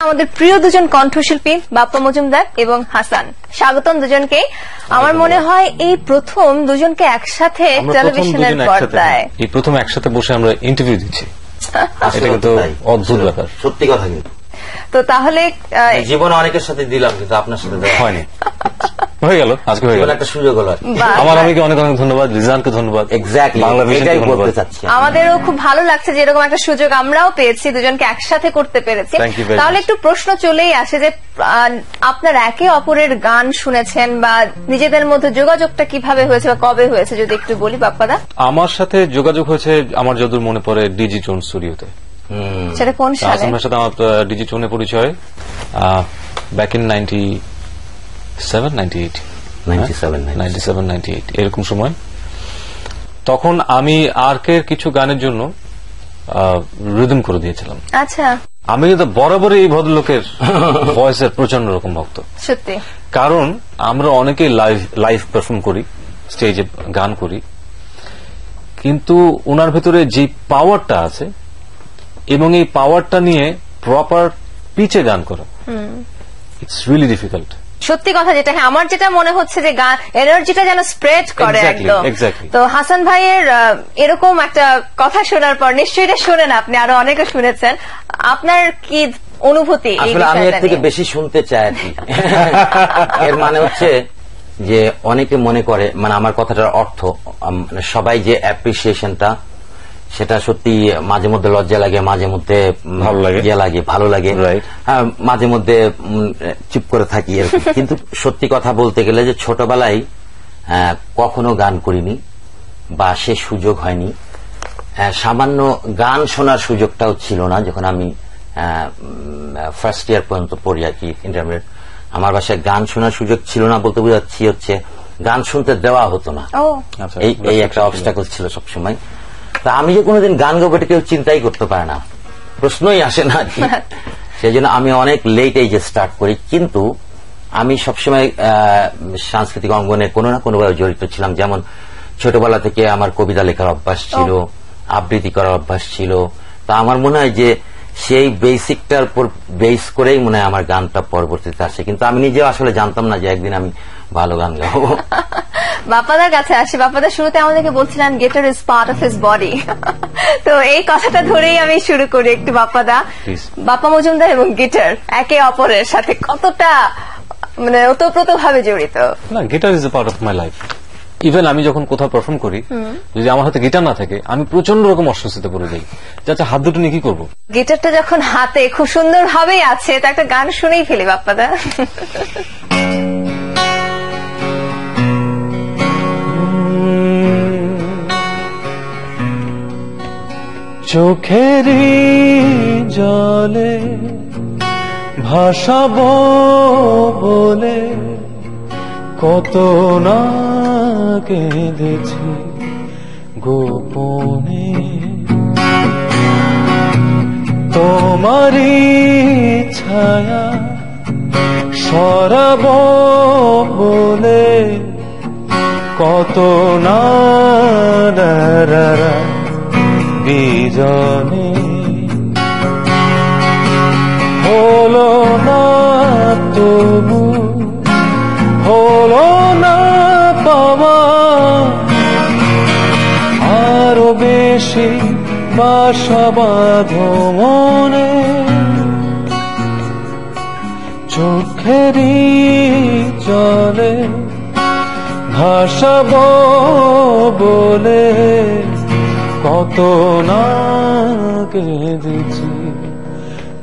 আমাদের প্রিয় দুজন কণ্ঠশিল্পী বাপ্পা মজুমদার এবং হাসান। স্বাগতম দুজনকে। আমার মনে হয় এই প্রথম দুজনকে একসাথে প্রথম টেলিভিশনের একসাথে। পর্দায়। এই প্রথম একসাথে বসে আমরা ইন্টারভিউ দিচ্ছি। এটা কিন্তু। অদ্ভুত ব্যাপার। সত্যি কথা কিন্তু। তো তাহলে আহ, জীবনে অনেকের সাথে দিলাম কিন্তু আপনার সাথে হয়নি। হয়ে গেল আজকে হয়ে গেল। একটা সুযোগ হলো আমার অনেকে অনেক অনেক ধন্যবাদ রিজানকে ধন্যবাদ। এক্স্যাক্টলি বাংলা এটাই বলতে চাচ্ছি আমাদেরও খুব ভালো লাগছে যে এরকম একটা সুযোগ আমরাও পেয়েছি দুজনকে একসাথে করতে পেরেছি। তাহলে একটু প্রশ্ন চলেই আসে যে আপনার একে অপরের গান শুনেছেন বা নিজেদের মধ্যে যোগাযোগটা কীভাবে হয়েছে বা কবে হয়েছে যদি একটু বলি বাপ্পাদা? আমার সাথে যোগাযোগ হয়েছে আমার যদুর মনে পড়ে ডিজি টোন স্টুডিওতে। হুম। সেটা কোন সালে? ভাইয়ের সাথে আমার ডিজি টোনে পরিচয় back in ninety seven ninety eight 97, 97 ninety seven ninety eight এরকম সময়? তখন আমি আর্কের কিছু গানের জন্য রিদম করে দিয়েছিলাম। আচ্ছা। আমি কিন্তু বরাবরই এই ভদ্রলোকের ভয়েসের প্রচণ্ড রকম ভক্ত। সত্যি। কারণ আমরা অনেকেই লাইভ লাইভ পারফর্ম করি স্টেজে গান করি। কিন্তু ওনার ভেতরে যে পাওয়ারটা আছে এবং এই পাওয়ারটা নিয়ে প্রপার পিচে গান করা ইটস রিয়েলি ডিফিকাল্ট সত্যি কথা যেটা হ্যাঁ আমার যেটা মনে হচ্ছে যে গান এনার্জিটা যেন স্প্রেড করে একদম। তো হাসান ভাইয়ের এরকম একটা কথা শোনার পর নিশ্চয়ই এটা শোনেন আপনি আরও অনেকে শুনেছেন। আপনার কি অনুভূতি আসলে আমি এর থেকে বেশি শুনতে চাই আর কি। এর মানে হচ্ছে যে অনেকে মনে করে মানে আমার কথাটার অর্থ মানে সবাই যে অ্যাপ্রিসিয়েশনটা সেটা সত্যি মাঝে মধ্যে লজ্জা লাগে মাঝে মধ্যে ভালো লাগে। ইয়ে লাগে ভালো লাগে। হ্যাঁ, মাঝে মধ্যে চুপ করে থাকি। কিন্তু সত্যি কথা বলতে গেলে যে ছোটবেলায় আহ, কখনো গান করিনি বা সে সুযোগ হয়নি। আহ, সামান্য গান শোনার সুযোগটাও ছিল না যখন আমি ফার্স্ট ইয়ার পর্যন্ত পড়ি আর কি ইন্টারমিডিয়েট আমার বাসায় গান শোনার সুযোগ ছিল না বলতে বোঝাচ্ছি হচ্ছে গান শুনতে দেওয়া হতো না। আচ্ছা, এই এই একটা অবস্টাকল ছিল সবসময়। তা আমি যে কোনোদিন গান গাবো এটা কেউ চিন্তাই করতে পারে না। প্রশ্নই আসে না সেই জন্য আমি অনেক লেট এই যে স্টার্ট করি। কিন্তু আমি সবসময় সাংস্কৃতিক অঙ্গনে কোনো না কোনোভাবে জড়িত ছিলাম। যেমন ছোটবেলা থেকে আমার কবিতা লেখার অভ্যাস ছিল আবৃত্তি করার অভ্যাস ছিল। তা আমার মনে হয় যে সেই বেসিকটার উপর বেস করেই মনে হয় আমার গানটা পরবর্তীতে আসে। কিন্তু আমি নিজেও আসলে জানতাম না যে একদিন আমি ভালো গান গাবো। বাপ্পাদার কাছে আসি। বাপ্পাদা শুরুতে আমাদেরকে বলছিলেন guitar is part of his body তো এই কথাটা ধরেই আমি শুরু করি একটু বাপ্পাদা। Please. বাপ্পা মজুমদার এবং গিটার একে অপরের সাথে কতটা মানে ওতপ্রোত ভাবে জড়িত? না guitar is a part of my life even আমি যখন কোথাও পারফর্ম করি যদি আমার হাতে গিটার না থাকে আমি প্রচণ্ড রকম অস্বস্তিতে পড়ে যাই। যাচ্ছে হাত দুটো নিয়ে কি করব? গিটারটা যখন হাতে খুব সুন্দর ভাবেই আছে তো একটা গান শুনেই ফেলি বাপ্পাদা। চোখেরই জলে ভাসাবো বলে কত না কেঁদেছি গোপনে। তোমারই ছায়া সরাব বলে কত না বিজনে হলো না তবু, হলো না পাওয়া আরও বেশি বাসা মনে চোখেরই চলে ভাসাব বলে কত না কেঁদেছি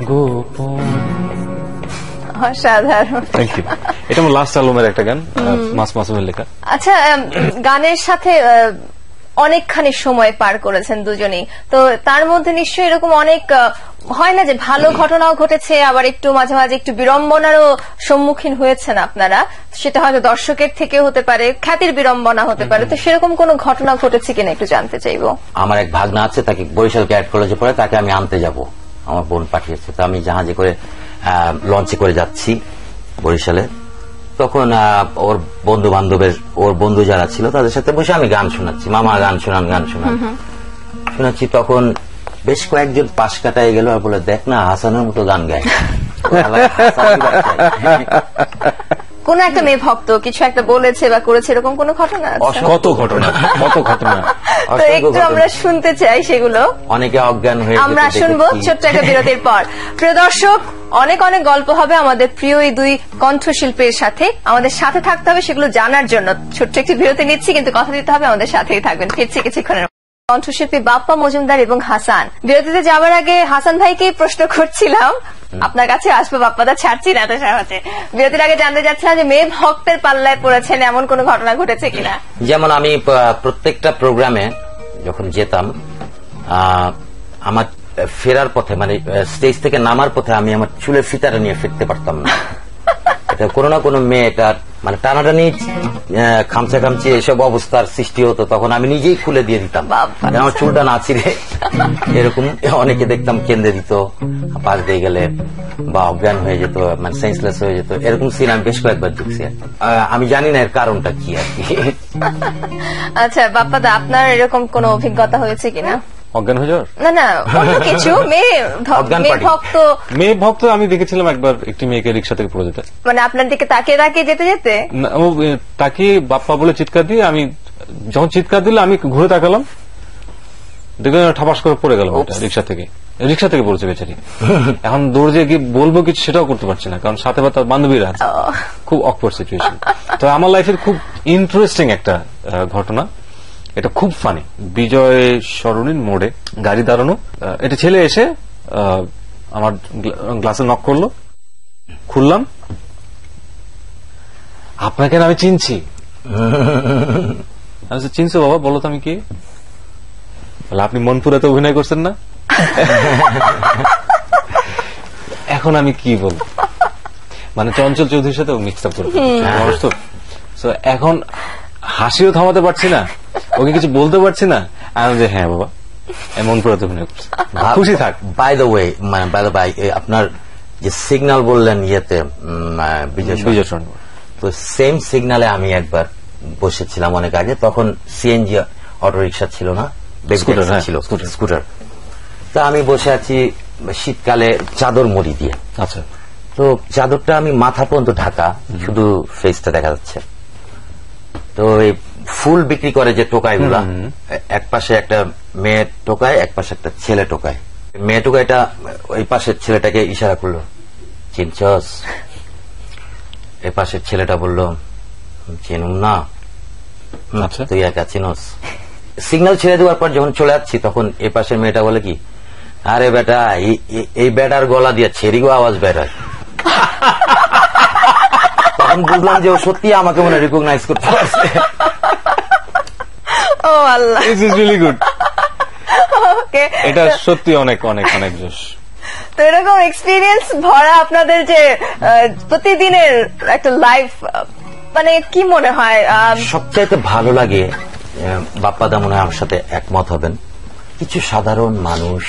গোপন। অসাধারণ। থ্যাংক ইউ এটা আমার লাস্ট অ্যালবামের একটা গান মাস মাসুমের লেখা। আচ্ছা গানের সাথে আহ, অনেকখানি সময় পার করেছেন দুজনেই। তো তার মধ্যে নিশ্চয়ই এরকম অনেক হয় না যে ভালো ঘটনাও ঘটেছে, আবার একটু মাঝে মাঝে একটু বিড়ম্বনারও সম্মুখীন হয়েছেন আপনারা। সেটা হয়তো দর্শকের থেকে হতে পারে, খ্যাতির বিড়ম্বনা হতে পারে। তো সেরকম কোনো ঘটনা ঘটেছে কিনা একটু জানতে চাইব। আমার এক ভাগনা আছে, তাকে বরিশাল ক্যাট কলেজে পড়ে তাকে আমি আনতে যাব। আমার বোন পাঠিয়েছে। তো আমি জাহাজে করে লঞ্চে করে যাচ্ছি বরিশালে। তখন আহ, ওর বন্ধু বান্ধবের ওর বন্ধু যারা ছিল তাদের সাথে বসে আমি গান শোনাচ্ছি। মামা গান শোনান গান শোনান। শোনাচ্ছি তখন বেশ কয়েকজন পাশ কাটায় গেল আর বলে দেখ না হাসানের মতো গান গায়। কোন একটা মেয়ে ভক্ত কিছু একটা বলেছে বা করেছে এরকম কোনো ঘটনা আছে? কত ঘটনা? কত ঘটনা? তো একটু আমরা শুনতে চাই সেগুলো। অনেকে অজ্ঞান হয়ে আমরা শুনব ছোট্ট একটা বিরতির পর। প্রিয় দর্শক অনেক অনেক গল্প হবে আমাদের প্রিয় এই দুই কণ্ঠশিল্পীর সাথে। আমাদের সাথে থাকতে হবে সেগুলো জানার জন্য। ছোট্ট একটি বিরতি নিচ্ছি কিন্তু কথা দিতে হবে আমাদের সাথেই থাকবেন। ফিরছি কিছুক্ষণের কণ্ঠশিল্পী বাপ্পা মজুমদার এবং হাসান। বিরতিতে যাওয়ার আগে হাসান ভাইকেই প্রশ্ন করছিলাম আপনার কাছে আসব বাপ্পাদা ছাড়ছি না তো সহজে বিরতির আগে জানতে চাচ্ছিলাম যে মেয়ে ভক্তের পাল্লায় পড়েছেন এমন কোন ঘটনা ঘটেছে কিনা? যেমন আমি প্রত্যেকটা প্রোগ্রামে যখন যেতাম আহ, আমার ফেরার পথে মানে স্টেজ থেকে নামার পথে আমি আমার চুলের ফিতাটা নিয়ে ফিরতে পারতাম না। এটা কোনো না কোনো মেয়ে এটার মানে টানাটানি খামচা খামচি এসব অবস্থার সৃষ্টি হতো তখন আমি নিজেই খুলে দিয়ে দিতাম। আমার চুলটা না ছিঁড়ে এরকম অনেকে দেখতাম কেন্দ্রে দিত পাশ দিয়ে গেলে বা অজ্ঞান হয়ে যেত মানে সেন্সলেস হয়ে যেত এরকম সিন আমি বেশ কয়েকবার দেখছি। আমি জানি না এর কারণটা কি আর কি। আচ্ছা বাপ্পাদা আপনার এরকম কোনো অভিজ্ঞতা হয়েছে কিনা? অজ্ঞান হয়ে যাওয়ার? না না অন্য কিছু। মেয়ে মেয়ে ভক্ত। মেয়ে ভক্ত আমি দেখেছিলাম একবার একটি মেয়েকে রিক্সা থেকে পড়ে যেতে। মানে আপনার দিকে তাকিয়ে তাকিয়ে যেতে যেতে? তাকিয়ে বাপ্পা বলে চিৎকার দিয়ে আমি যখন চিৎকার দিল আমি ঘুরে তাকালাম। ঠাপাস করে পড়ে গেল রিক্সা থেকে। রিক্সা থেকে পড়েছে বেচারি। এখন দৌড় যে গিয়ে বলব কিছু সেটাও করতে পারছি না কারণ সাথে বা তার বান্ধবীরা আছে। খুব অকওয়ার্ড সিচুয়েশন তো আমার লাইফের খুব ইন্টারেস্টিং একটা ঘটনা। এটা খুব ফানি বিজয় সরণির মোড়ে গাড়ি দাঁড়ানো এটা ছেলে এসে আহ, আমার গ্লাসে নক করল খুললাম। আপনাকে আমি চিনছি। আমি চিনছো বাবা বলো তো আমি কি? বলে আপনি মনপুরাতে অভিনয় করছেন না? এখন আমি কি বলব? মানে চঞ্চল চৌধুরীর সাথে মিক্স আপ করে এখন হাসিও থামাতে পারছি না ওকে কিছু বলতে পারছি না। আমি যে হ্যাঁ বাবা আমি মনপুরাতে অভিনয় করছি। খুশি থাক। বাই দ্য ওয়ে মানে বাই দ্য বাই আপনার যে সিগন্যাল বললেন ইয়েতে বিজয় তো সেম সিগনালে আমি একবার বসেছিলাম অনেক আগে। তখন সিএনজি অটো রিক্সা ছিল না হ্যাঁ, ছিল স্কুটার। স্কুটার তো আমি বসে আছি শীতকালে চাদর মুড়ি দিয়ে। আচ্ছা। তো চাদরটা আমি মাথা পর্যন্ত ঢাকা শুধু ফেসটা দেখা যাচ্ছে। তো এই ফুল বিক্রি করে যে টোকাইগুলা এক পাশে একটা মেয়ে টোকায় এক পাশে একটা ছেলে টোকায়। মেয়ে টোকাইটা ওই পাশের ছেলেটাকে ইশারা করল চিনছস? এ পাশের ছেলেটা বলল চিনুম না। আচ্ছা। তুই একা চিনস। সিগন্যাল ছেড়ে দেওয়ার পর যখন চলে যাচ্ছি তখন এ পাশের মেয়েটা বলে কি আরে বেটা এই- বেটার গলা দিয়ে ছেড়িগো আওয়াজ বেটার তখন বুঝলাম যে ও সত্যি আমাকে মনে রিকগনাইজ করতে পারছে। ও Allah. This is really good okay এটা সত্যি অনেক অনেক অনেক জোশ। তো এরকম এক্সপিরিয়েন্স ভরা আপনাদের যে প্রতিদিনের একটা লাইফ মানে কি মনে হয় সবচাইতে ভালো লাগে আহ, বাপ্পাদা মনে হয় আমার সাথে একমত হবেন। কিছু সাধারণ মানুষ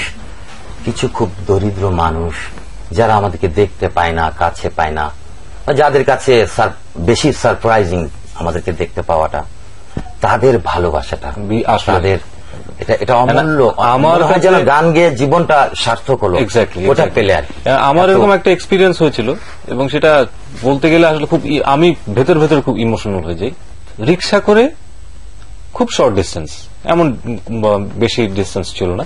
কিছু খুব দরিদ্র মানুষ যারা আমাদেরকে দেখতে পায় না কাছে পায় না যাদের কাছে বেশি সারপ্রাইজিং আমাদেরকে দেখতে পাওয়াটা তাদের ভালোবাসাটা তাদের এটা এটা অমূল্য। আমার যেন গান গেয়ে জীবনটা সার্থক হলো। ওটা পেলে আর আমার এরকম একটা এক্সপিরিয়েন্স হয়েছিল এবং সেটা বলতে গেলে আসলে খুব আমি ভেতর ভেতর খুব ইমোশনাল হয়ে যাই। রিক্সা করে খুব শর্ট ডিস্টেন্স এমন বেশি ডিস্টেন্স ছিল না।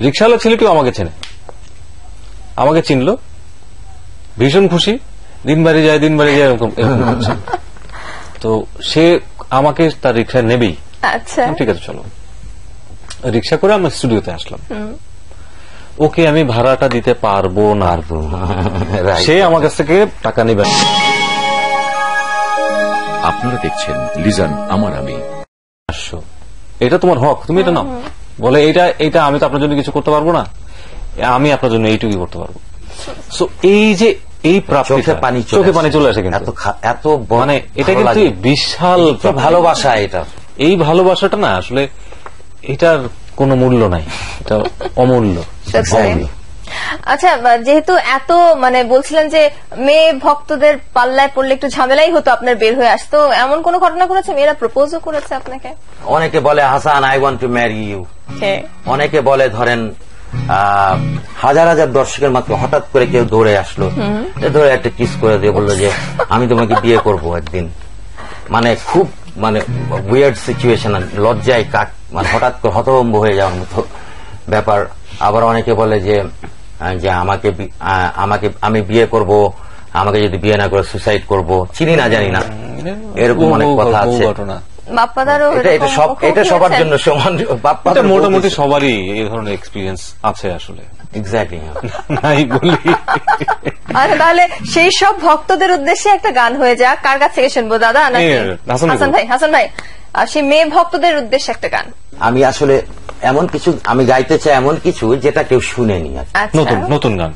রিক্সাওয়ালা ছেলেটিও আমাকে চেনে। আমাকে চিনলো। ভীষণ খুশি। দিন বাড়ি যায় দিন বাড়ি যায় এরকম। তো সে আমাকে তার রিক্সায় নেবেই। আচ্ছা। ঠিক আছে চলো। রিক্সা করে আমরা স্টুডিওতে আসলাম। ওকে আমি ভাড়াটা দিতে পারব না. সে আমার কাছ থেকে টাকা নেবে। আপনারা দেখছেন লিজান আমার আমি। এটা তোমার হক তুমি এটা নাও। বলে এটা এটা আমি তো আপনার জন্য কিছু করতে পারব না। আমি আপনার জন্য এইটুকুই করতে পারব। সো এই যে এই চোখে পানি চোখে পানি চলে আসে কিন্তু। এত এত মানে এটা কিন্তু বিশাল ভালোবাসা এটা। এই ভালোবাসাটা না আসলে এটার কোনো মূল্য নাই। এটা অমূল্য। আচ্ছা যেহেতু এত মানে বলছিলেন যে মেয়ে ভক্তদের পাল্লায় পড়লে একটু ঝামেলাই হতো আপনার বের হয়ে আসতো এমন কোন ঘটনা করেছে মেয়েরা প্রপোজও করেছে আপনাকে? অনেকে বলে Hasan I want to marry you অনেকে বলে ধরেন হাজার হাজার দর্শকের মাত্র হঠাৎ করে কেউ দৌড়ে আসলো। ধরে একটা কিস করে দিয়ে বলল যে আমি তোমাকে বিয়ে করব একদিন। মানে খুব মানে উইয়ার্ড সিচুয়েশন লজ্জায় কাট মানে হঠাৎ করে হতভম্ব হয়ে যাওয়ার মতো ব্যাপার। আবার অনেকে বলে যে যে আমাকে আহ, আমাকে আমি বিয়ে করব আমাকে যদি বিয়ে না করে সুসাইড করব। চিনি না জানি না। এরকম অনেক কথা আছে। ঘটনা। বাপ্পাদারও এটা এটা সব এটা সবার জন্য সমান বাপ্পা মোটামুটি সবারই এই ধরনের এক্সপিরিয়েন্স আছে আসলে। এক্স্যাক্টলি নাই বলি। আচ্ছা তাহলে সেই সব ভক্তদের উদ্দেশ্যে একটা গান হয়ে যাক। কার কাছ থেকে শুনব? দাদা হাসান ভাই হাসান ভাই। আর সেই মেয়ে ভক্তদের উদ্দেশ্যে একটা গান। আমি আসলে এমন কিছু আমি গাইতে চাই এমন কিছু যেটা কেউ শুনেনি। আচ্ছা। নতুন নতুন গান।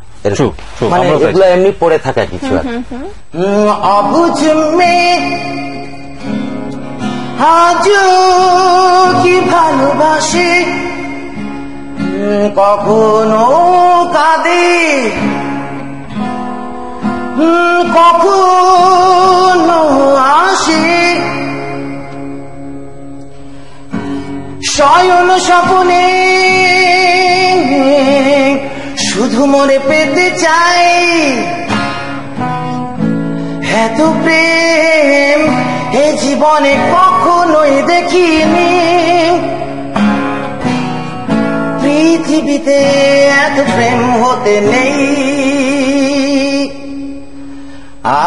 মানে এগুলো এমনি পড়ে থাকা কিছু আর কি। হুম, অবুঝ মেয়ে আজ কি ভালোবাসে? কখনো কাঁদে? কখনো আসে? শয়ন স্বপনে শুধু মনে পেতে চাই। এত প্রেম এ জীবনে কখনোই দেখিনি পৃথিবীতে এত প্রেম হতে নেই আ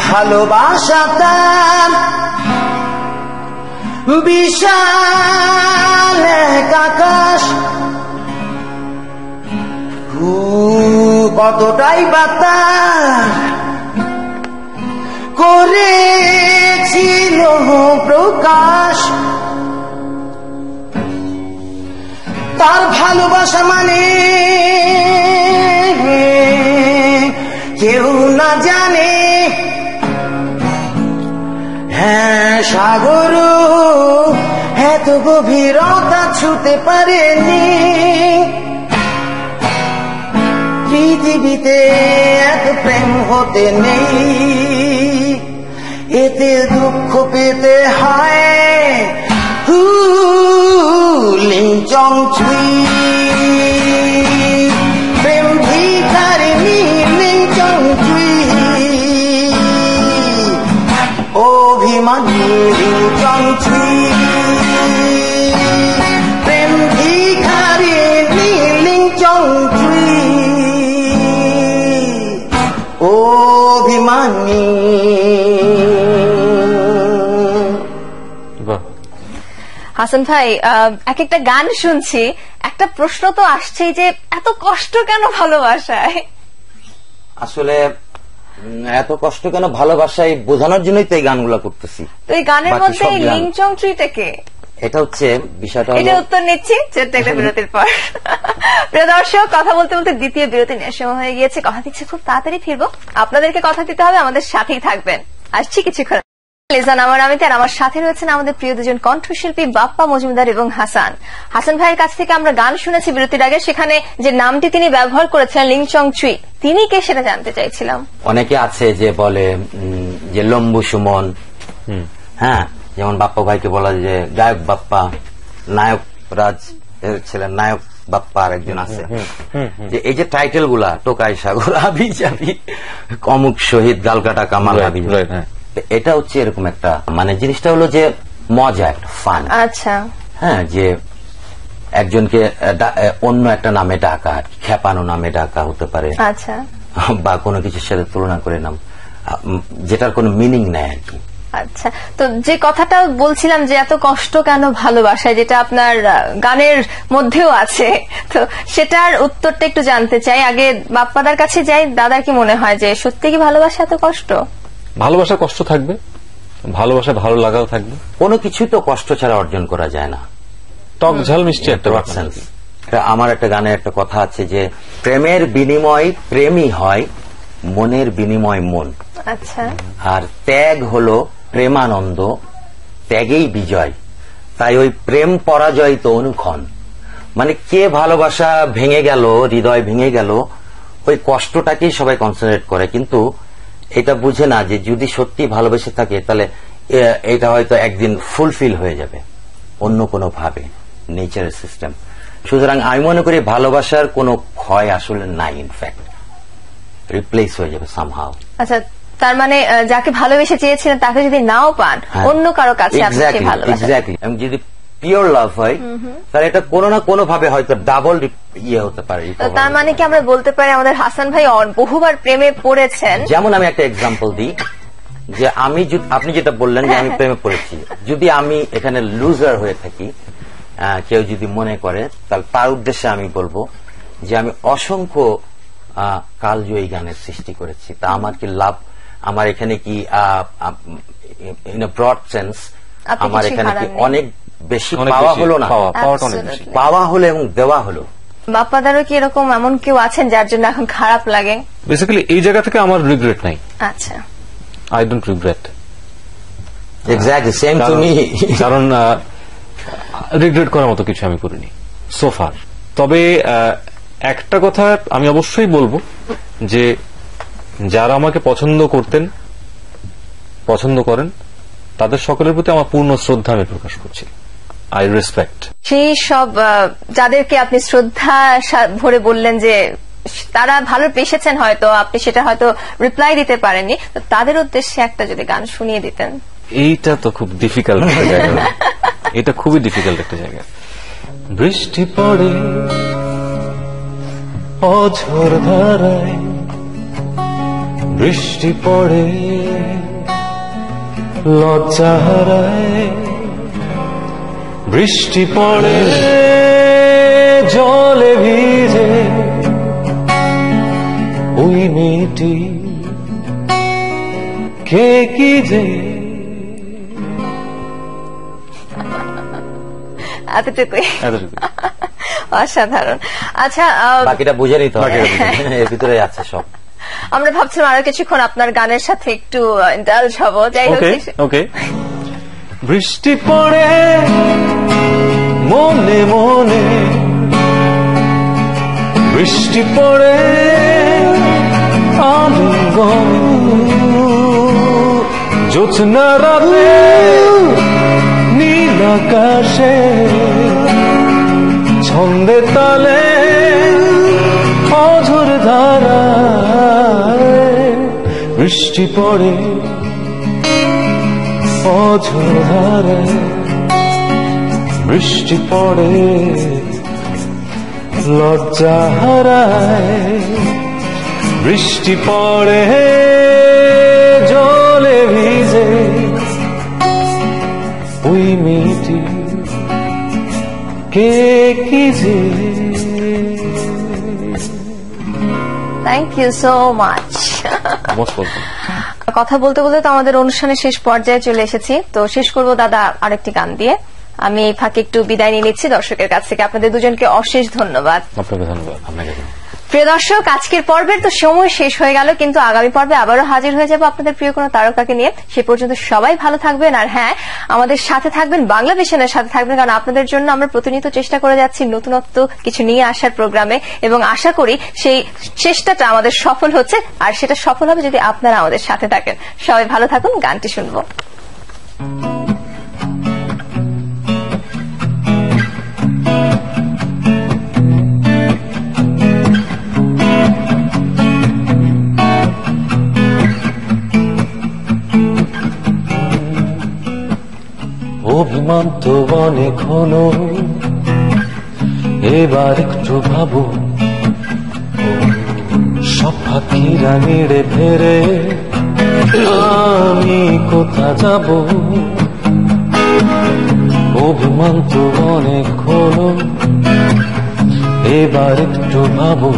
ভালোবাসা তার বিশাল আকাশ। কতটাই বাতাস করেছিল প্রকাশ। তার ভালোবাসা মানে কেউ না জানে। হ্যাঁ সাগর এত গভীরতা ছুতে পারেনি। পৃথিবীতে এত প্রেম হতে নেই। এতে দুঃখ পেতে হয়। লিঞ্চং হাসান ভাই এক একটা গান শুনছি একটা প্রশ্ন তো আসছেই যে এত কষ্ট কেন ভালোবাসায়? আসলে এত কষ্ট কেন ভালোবাসায় বোঝানোর জন্যই তো এই গানগুলো করতেছি। তো এই গানের মধ্যে। লিংচং ট্রিটাকে এটা হচ্ছে বিষয়টা এটা উত্তর নিচ্ছি ছোট্ট একটা বিরতির পর। প্রিয় দর্শক কথা বলতে বলতে দ্বিতীয় বিরতি নেওয়ার সময় হয়ে গিয়েছে। কথা দিচ্ছে খুব তাড়াতাড়ি ফিরবো। আপনাদেরকে কথা দিতে হবে আমাদের সাথেই থাকবেন। আসছি কিছুক্ষণ লিজান আমার আমিতে আর আমার সাথে রয়েছেন আমাদের প্রিয় দুজন কণ্ঠশিল্পী বাপ্পা মজুমদার এবং হাসান। হাসান ভাইয়ের কাছ থেকে আমরা গান শুনেছি বিরতির আগে সেখানে যে নামটি তিনি ব্যবহার করেছিলেন লিংচং চুই তিনি কে সেটা জানতে চাইছিলাম। অনেকে আছে যে বলে যে লম্বু সুমন হ্যাঁ যেমন বাপ্পা ভাইকে বলা যে গায়ক বাপ্পা নায়ক রাজ এর ছেলের নায়ক বাপ্পা আর একজন আছে। যে এই যে টাইটেলগুলা টোকাই সাগর আবি যাবি কমুক শহীদ গালকাটা কামাল আবি হ্যাঁ। এটা হচ্ছে এরকম একটা মানে জিনিসটা হলো যে মজা একটা ফান আচ্ছা। হ্যাঁ যে একজনকে অন্য একটা নামে ডাকা আর খেপানো নামে ডাকা হতে পারে। আচ্ছা। বা কোনো কিছুর সাথে তুলনা করে নাম যেটার কোনো মিনিং নেই আর কি। আচ্ছা। তো যে কথাটা বলছিলাম যে এত কষ্ট কেন ভালোবাসায় যেটা আপনার গানের মধ্যেও আছে তো সেটার উত্তরটা একটু জানতে চাই। আগে বাপ্পাদার কাছে যাই দাদার কি মনে হয় যে সত্যি কি ভালোবাসা এত কষ্ট? ভালোবাসার কষ্ট থাকবে ভালোবাসা ভালো লাগাও থাকবে। কোনো কিছু তো কষ্ট ছাড়া অর্জন করা যায় না। টক ঝাল মিষ্টি একটা আমার একটা গানে একটা কথা আছে যে প্রেমের বিনিময় প্রেমই হয় মনের বিনিময় মন। আচ্ছা। আর ত্যাগ হলো প্রেমানন্দ ত্যাগেই বিজয়। তাই ওই প্রেম পরাজয় তো অনুক্ষণ মানে কে ভালোবাসা ভেঙে গেল হৃদয় ভেঙে গেল ওই কষ্টটাকেই সবাই কনসেন্ট্রেট করে। কিন্তু এটা বুঝে না যে যদি সত্যি ভালোবেসে থাকে তাহলে এটা হয়তো একদিন ফুলফিল হয়ে যাবে। অন্য কোনো ভাবে নেচারের সিস্টেম সুতরাং আমি মনে করি ভালোবাসার কোনো ক্ষয় আসলে নাই ইনফ্যাক্ট রিপ্লেস হয়ে যাবে সামহাও আচ্ছা তার মানে যাকে ভালোবেসে চেয়েছিলেন তাকে যদি নাও পান অন্য কারও কাছে আপনি সেই ভালোবাসা এক্স্যাক্টলি যদি পিওর লাভ হয় তাহলে এটা কোনো না কোনো ভাবে হয়তো ডাবল ইয়ে হতে পারে তার মানে কি আমরা বলতে পারি আমাদের হাসান ভাই বহুবার প্রেমে পড়েছেন? যেমন আমি একটা এক্সাম্পল দিই যে আমি আপনি যেটা বললেন যে আমি প্রেমে পড়েছি যদি আমি এখানে লুজার হয়ে থাকি কেউ যদি মনে করে তাহলে তার উদ্দেশ্যে আমি বলব যে আমি অসংখ্য কালজয়ী গানের সৃষ্টি করেছি। তা আমার কি লাভ? আমার এখানে কি ইন ব্রড সেন্স? আমার এখানে কি অনেক বেশি পাওয়া হলো না। পাওয়া পাওয়াটা অনেক বেশি। Absolutely. পাওয়া হলো এবং দেওয়া হলো। বাপ্পাদারও কি এরকম এমন কেউ আছেন যার জন্য এখন খারাপ লাগে? বেসিক্যালি এই জায়গা থেকে আমার রিগ্রেট নাই। আচ্ছা। I don't regret exactly same to me কারণ রিগ্রেট করার মতো কিছু আমি করিনি সোফার তবে আহ, একটা কথা আমি অবশ্যই বলব যে যারা আমাকে পছন্দ করতেন পছন্দ করেন তাদের সকলের প্রতি আমার পূর্ণ শ্রদ্ধা আমি প্রকাশ করছি। আই রেসপেক্ট সেই সব যাদেরকে আপনি শ্রদ্ধা ভরে বললেন যে তারা ভালো পেশেছেন হয়তো আপনি সেটা হয়তো রিপ্লাই দিতে পারেননি তো তাদের উদ্দেশ্যে একটা যদি গান শুনিয়ে দিতেন। এইটা তো খুব ডিফিকাল্ট একটা জায়গা। এটা খুবই ডিফিকাল্ট একটা জায়গা। বৃষ্টি পড়ে অঝোর ধারায় বৃষ্টি পড়ে লজ্জা হারায় বৃষ্টি পড়ে জলে ভিজে ওই মেয়েটি কে কি যে? এতটুকুই অসাধারণ। আচ্ছা আহ, বাকিটা বুঝে নিতে হবে। এর ভিতরে আছে সব। আমরা ভাবছিলাম আরও কিছুক্ষণ আপনার গানের সাথে একটু ইন্টালজ হব। যাই হোক বৃষ্টি পড়ে মনে মনে বৃষ্টি পড়ে আলিঙ্গনে জোৎস্না রাতে নীল আকাশে ছন্দে তালে অঝোর ধারায় বৃষ্টি পড়ে অঝোর ধারায়। বৃষ্টি পড়ে লজ্জা হারায়। বৃষ্টি পড়ে জলে ভিজে। ওই মেয়েটি কে কি যে। থ্যাংক ইউ সো মাচ কথা বলতে বলতে তো আমাদের অনুষ্ঠানের শেষ পর্যায়ে চলে এসেছি। তো শেষ করব দাদা আরেকটি গান দিয়ে। আমি ফাঁকে একটু বিদায় নিয়ে নিচ্ছি। দর্শকের কাছ থেকে আপনাদের দুজনকে অশেষ ধন্যবাদ। আপনাকে ধন্যবাদ। আপনাকে প্রিয় দর্শক আজকের পর্বের তো সময় শেষ হয়ে গেল কিন্তু আগামী পর্বে আবারও হাজির হয়ে যাব আপনাদের প্রিয় কোনো তারকাকে নিয়ে। সে পর্যন্ত সবাই ভালো থাকবেন। আর হ্যাঁ আমাদের সাথে থাকবেন বাংলা ভিশনের সাথে থাকবেন কারণ আপনাদের জন্য আমরা প্রতিনিয়ত চেষ্টা করে যাচ্ছি নতুনত্ব কিছু নিয়ে আসার প্রোগ্রামে। এবং আশা করি সেই চেষ্টাটা আমাদের সফল হচ্ছে আর সেটা সফল হবে যদি আপনারা আমাদের সাথে থাকেন। সবাই ভালো থাকুন গানটি শুনব। তো অনেক হলো এবার একটু ভাবো। সব পাখিরা নেড়ে ফেরে আমি কোথা যাব? অভিমান তো অনেক হলো এবার একটু ভাবো।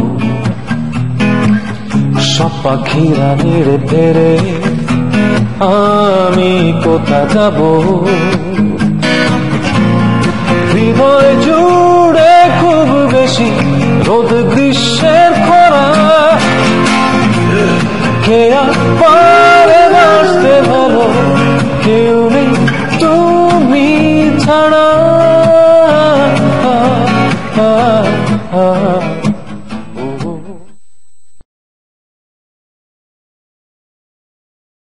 সব পাখিরা নেড়ে ফেরে আমি কোথা যাব? হৃদয় জুড়ে খুব বেশি রোদ গ্রীষ্মের খরা। কে আসতে ভালো কেউ